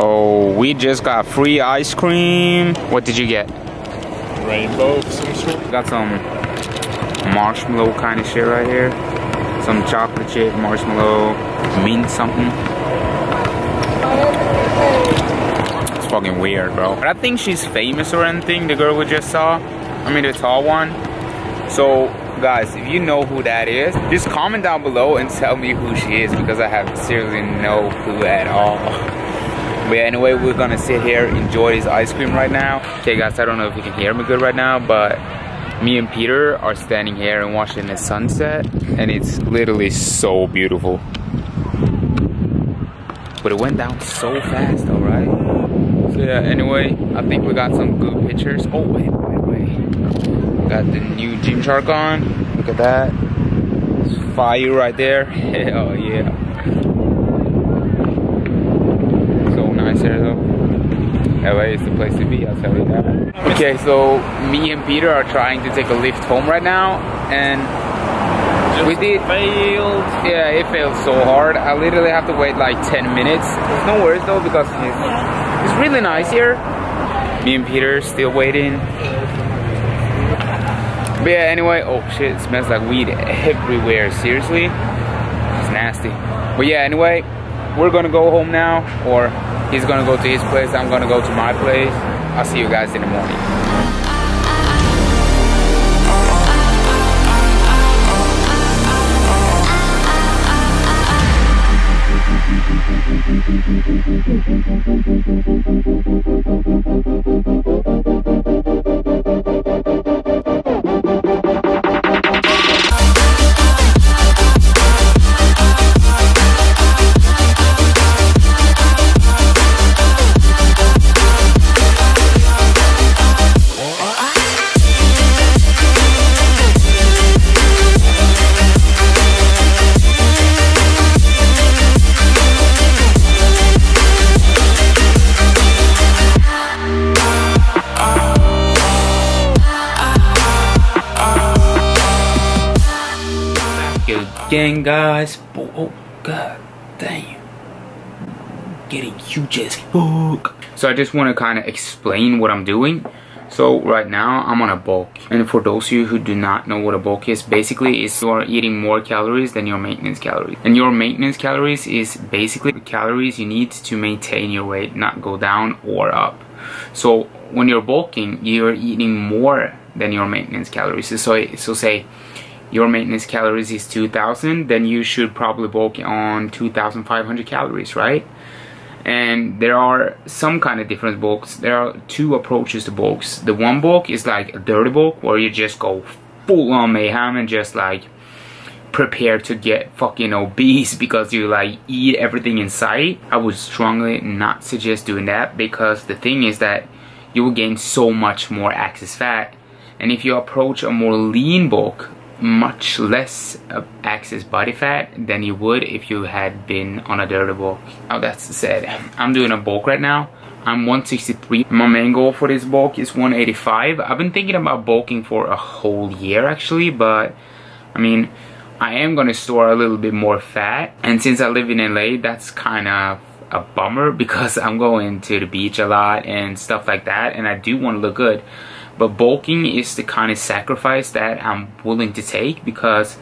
Oh, we just got free ice cream. What did you get? Rainbow of some sort. Got some marshmallow kind of shit right here. Some chocolate chip, marshmallow, mint something. It's fucking weird, bro. But I think she's famous or anything, the girl we just saw. I mean, the tall one. So, guys, if you know who that is, just comment down below and tell me who she is because I have seriously no clue at all. But anyway, we're gonna sit here, enjoy this ice cream right now. Okay guys, I don't know if you can hear me good right now, but me and Peter are standing here and watching the sunset, and it's literally so beautiful. But it went down so fast all right? So yeah, anyway, I think we got some good pictures. Oh, wait, wait, wait. Got the new Gymshark on. Look at that. It's fire right there. Hell oh, yeah. So nice here though. LA is the place to be, I'll tell you that. Okay, so me and Peter are trying to take a lift home right now, and we did. failed. Yeah, it failed so hard. I literally have to wait like 10 minutes. It's no worries though because it's, it's really nice here. Me and Peter still waiting. Yeah, anyway, oh shit, it smells like weed everywhere, seriously. It's nasty. But yeah, anyway, we're gonna go home now, or he's gonna go to his place, I'm gonna go to my place. I'll see you guys in the morning. Gang, guys. Oh, oh, god damn. Getting huge as fuck. So I just want to kind of explain what I'm doing. So right now I'm on a bulk. And for those of you who do not know what a bulk is, basically is you are eating more calories than your maintenance calories. And your maintenance calories is basically the calories you need to maintain your weight, not go down or up. So when you're bulking, you're eating more than your maintenance calories. So, so say your maintenance calories is 2000 then you should probably bulk on 2500 calories right? And there are some kind of different bulks. There are two approaches to bulks. The one bulk is like a dirty bulk where you just go full on mayhem and just like prepare to get fucking obese because you like eat everything in sight. I would strongly not suggest doing that because the thing is that you will gain so much more excess fat. And if you approach a more lean bulk much less of excess body fat than you would if you had been on a dirty bulk. Now oh, that's said, I'm doing a bulk right now. I'm 163. My main goal for this bulk is 185. I've been thinking about bulking for a whole year actually, but I mean, I am gonna store a little bit more fat. And since I live in LA, that's kind of a bummer because I'm going to the beach a lot and stuff like that, and I do want to look good. But bulking is the kind of sacrifice that I'm willing to take because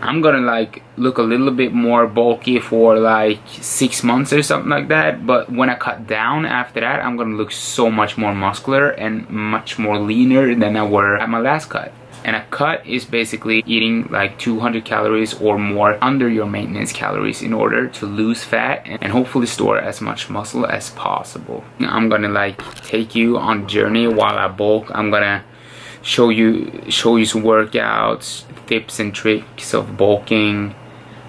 I'm gonna like look a little bit more bulky for like six months or something like that. But when I cut down after that, I'm gonna look so much more muscular and much more leaner than I were at my last cut. And a cut is basically eating like 200 calories or more under your maintenance calories in order to lose fat and hopefully store as much muscle as possible. I'm gonna like take you on journey while I bulk. I'm gonna show you show you some workouts, tips and tricks of bulking.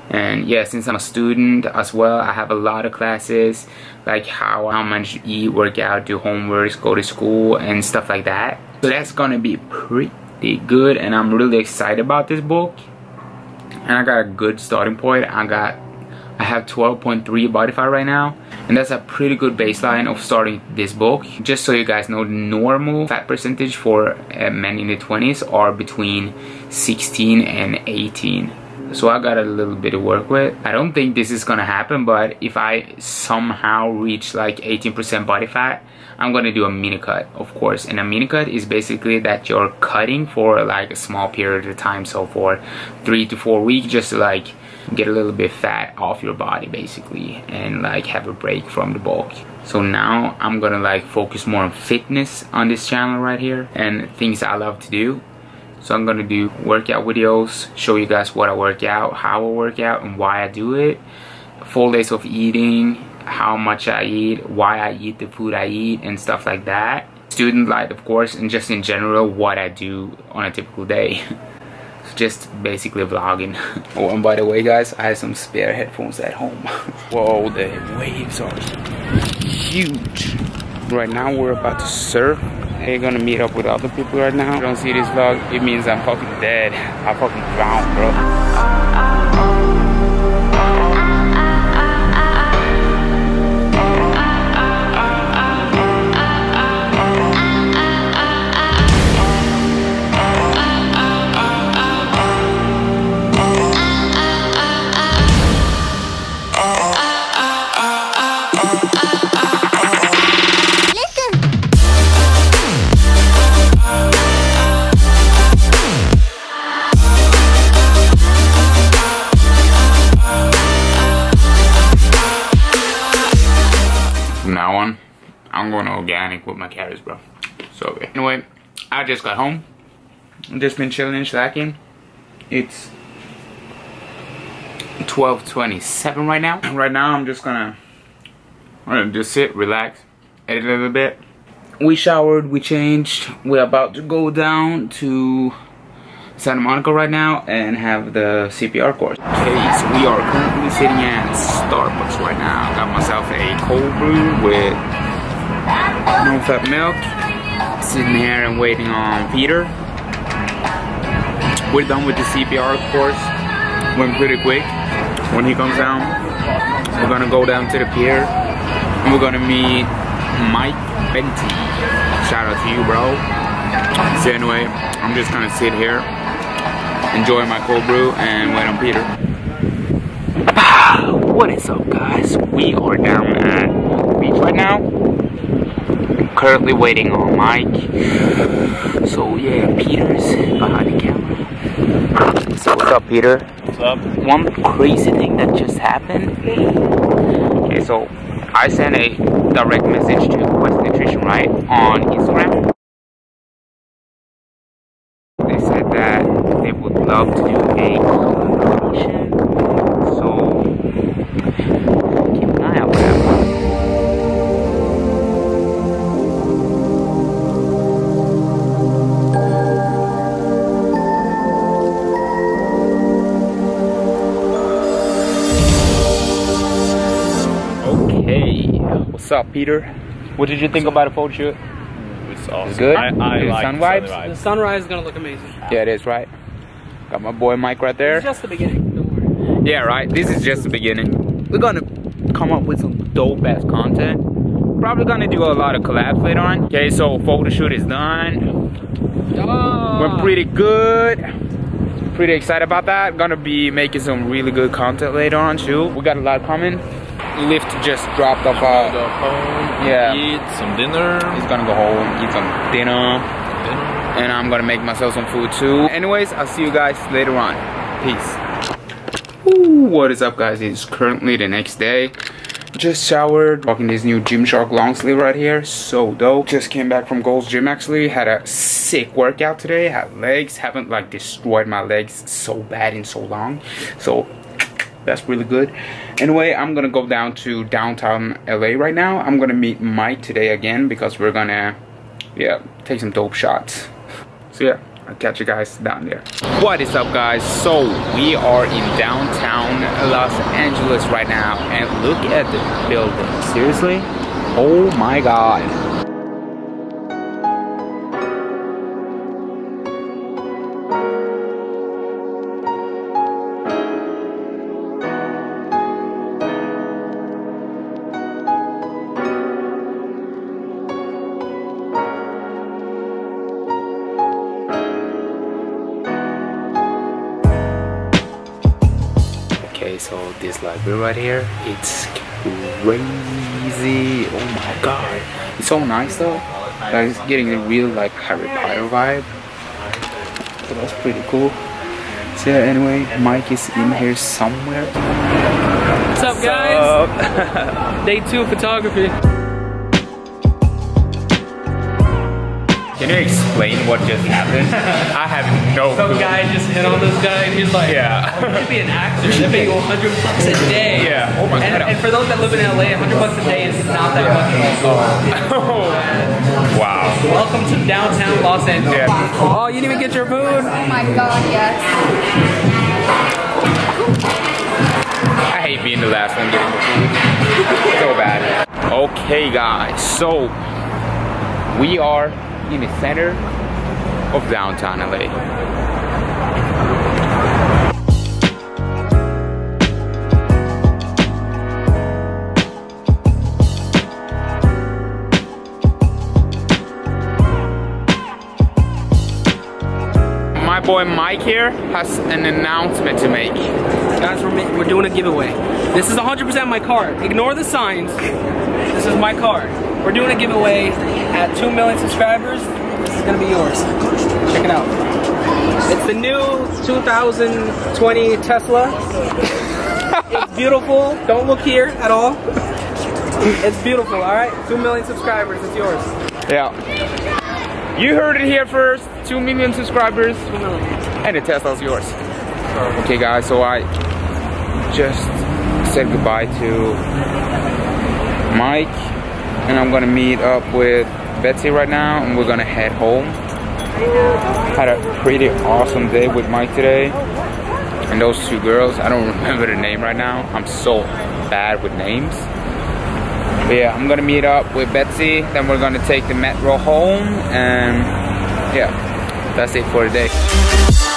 And yeah, since I'm a student as well, I have a lot of classes like how I manage to eat, work out, do homework, go to school and stuff like that. So that's gonna be pretty good and I'm really excited about this bulk. And I got a good starting point. I got I have 12.3 body fat right now and that's a pretty good baseline of starting this bulk. Just so you guys know normal fat percentage for uh, men in the 20s are between 16 and 18 so I got a little bit of work with. I don't think this is gonna happen, but if I somehow reach like 18% body fat, I'm gonna do a mini cut, of course. And a mini cut is basically that you're cutting for like a small period of time, so for three to four weeks, just to like get a little bit fat off your body basically, and like have a break from the bulk. So now I'm gonna like focus more on fitness on this channel right here and things I love to do so I'm gonna do workout videos, show you guys what I work out, how I work out, and why I do it. Full days of eating, how much I eat, why I eat the food I eat, and stuff like that. Student life, of course, and just in general, what I do on a typical day. just basically vlogging. oh, and by the way, guys, I have some spare headphones at home. Whoa, the waves are huge. Right now, we're about to surf ain't gonna meet up with other people right now. I don't see this vlog, it means I'm fucking dead. I fucking drowned, bro. I'm going organic with my carrots, bro. So anyway, I just got home. I Just been chilling and slacking. It's 12:27 right now. Right now, I'm just gonna, I'm gonna just sit, relax, edit a little bit. We showered, we changed. We're about to go down to Santa Monica right now and have the CPR course. Okay, so we are currently sitting at Starbucks right now. Got myself a cold brew with no fat milk. Sitting here and waiting on Peter. We're done with the CPR of course. Went pretty quick. When he comes down, we're gonna go down to the pier and we're gonna meet Mike Benty. Shout out to you, bro. So anyway, I'm just gonna sit here, enjoy my cold brew, and wait on Peter. what is up, guys? We are down at the beach right now currently waiting on Mike. So yeah, Peter's behind the camera. So what's up, Peter? What's up? One crazy thing that just happened. Okay, so I sent a direct message to Quest Nutrition, right, on Instagram. They said that they would love to up, Peter? What did you think about the photo shoot? It's awesome. It's good? I, I Good like sun the vibes? sunrise. The sunrise is gonna look amazing. Yeah, it is, right? Got my boy Mike right there. It's just the beginning. Don't worry. Yeah, right. This is just the beginning. We're gonna come up with some dope ass content. Probably gonna do a lot of collabs later on. Okay, so photo shoot is done. Ah. We're pretty good. Pretty excited about that. Gonna be making some really good content later on too. We got a lot coming. Lift just dropped off. Go Uh, home, Yeah. eat some dinner. he's gonna go home, eat some dinner, dinner. and I'm gonna make myself some food too. Anyways, I'll see you guys later on. Peace. Ooh, what is up guys? It's currently the next day. Just showered, rocking this new Gymshark long sleeve right here. So dope. Just came back from Gold's Gym actually. Had a sick workout today. Had legs. Haven't like destroyed my legs so bad in so long. So that's really good. Anyway, I'm gonna go down to downtown LA right now. I'm gonna meet Mike today again because we're gonna, yeah, take some dope shots. So yeah, I'll catch you guys down there. What is up guys? So we are in downtown Los Angeles right now and look at the building. Seriously? Oh my god. So this library right here, it's crazy. Oh my god. It's so nice though. Like it's getting a real like Harry Potter vibe. So that's pretty cool. So yeah, anyway, Mike is in here somewhere. What's up, guys? Day two photography. Can you explain what just happened? I have no Some clue. guy just hit on this guy and he's like, Yeah. oh, you could be an actor. They pay you 100 bucks a day. Yeah. Oh my and, God. And for those that live in LA, 100 bucks a day is not that much at all. Oh. Oh. wow. Welcome to downtown Los Angeles. Yeah. Oh, you didn't even get your food? Oh my god, yes. I hate being the last one getting the food. So bad. Okay, guys. So we are in the center of downtown LA. My boy Mike here has an announcement to make. Guys, we're, we're doing a giveaway. This is 100% my car. Ignore the signs. This is my card. We're doing a giveaway at 2 million subscribers. This is gonna be yours. Check it out. It's the new 2020 Tesla. it's beautiful. Don't look here at all. It's beautiful, alright? 2 million subscribers, it's yours. Yeah. You heard it here first. 2 million subscribers. 2 million. And the Tesla's yours. Okay guys, so I just said goodbye to Mike and I'm gonna meet up with Betsy right now and we're gonna head home. Had a pretty awesome day with Mike today. And those two girls, I don't remember the name right now. I'm so bad with names. But yeah, I'm gonna meet up with Betsy, then we're gonna take the metro home and yeah, that's it for today.